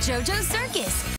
JoJo's Circus.